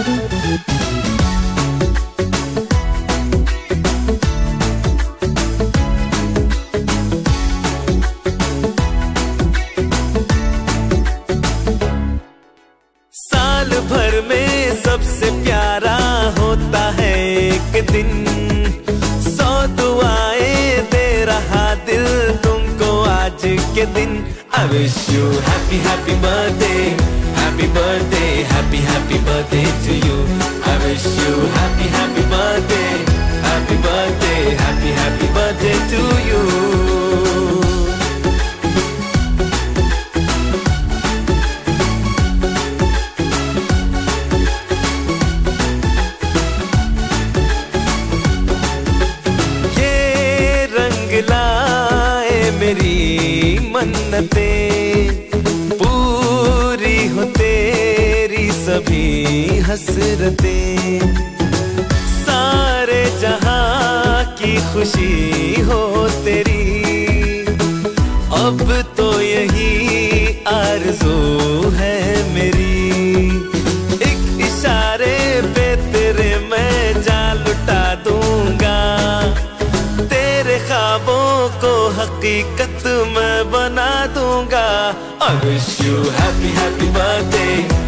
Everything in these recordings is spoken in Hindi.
Thank you. I wish you happy happy birthday happy birthday happy happy birthday to you I wish you happy happy birthday happy birthday happy happy birthday to you ये रंग लाए मेरी मन्नते हसरतें। सारे जहाँ की खुशी हो तेरी। अब तो यही आरज़ू है मेरी। एक इशारे पे तेरे मैं जाल लुटा दूँगा। तेरे ख्वाबों को हकीकत मैं बना दूँगा। I wish you happy happy birthday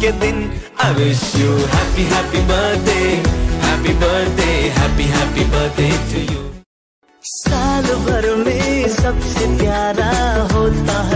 के दिन I wish you happy happy birthday happy birthday happy happy birthday to you साल भर में सबसे प्यारा होता है